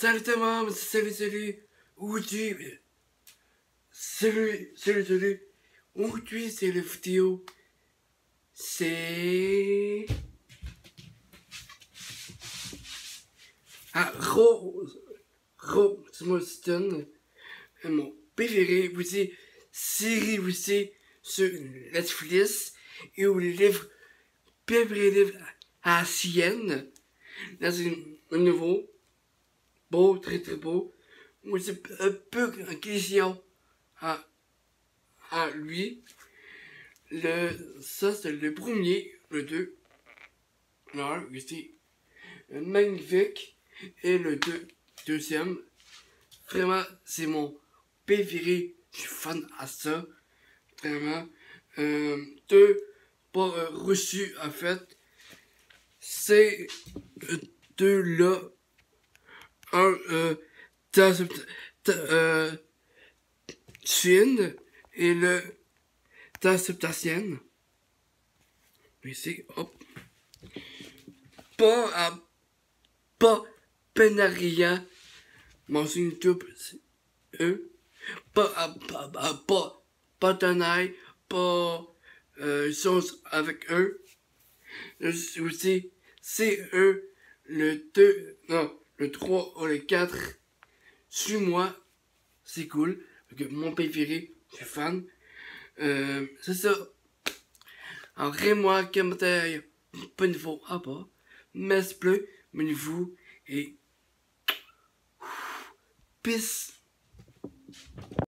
Salut tout le monde, salut, salut. Aujourd'hui, salut, salut, salut. Aujourd'hui, c'est la vidéo. C'est... Ah, Rose, Rose Moston, mon préféré, vous savez, série, vous savez, sur Netflix, et au livre, préféré livre à Sienne, dans un nouveau, beau, très très beau, moi c'est un peu question à, à lui. Le, ça c'est le premier, le deux, non, c'est magnifique, et le deux, deuxième, vraiment c'est mon préféré, je suis fan à ça, vraiment, euh, deux, pas euh, reçu en fait, c'est deux là, un euh, euh, Chine et le Taseptasienne. Ici, hop. Pas à pas Penaria, mon YouTube, c'est eux. Pas à pas à, pas Tanaï, pas euh, avec eux. Aussi, c'est eux le 2, non, le 3 ou le 4. Suis-moi, c'est cool. Mon préféré, je suis fan. Euh, c'est ça. Alors, moi commentaire, pas de faux à pas. Messe bleu, vous et peace.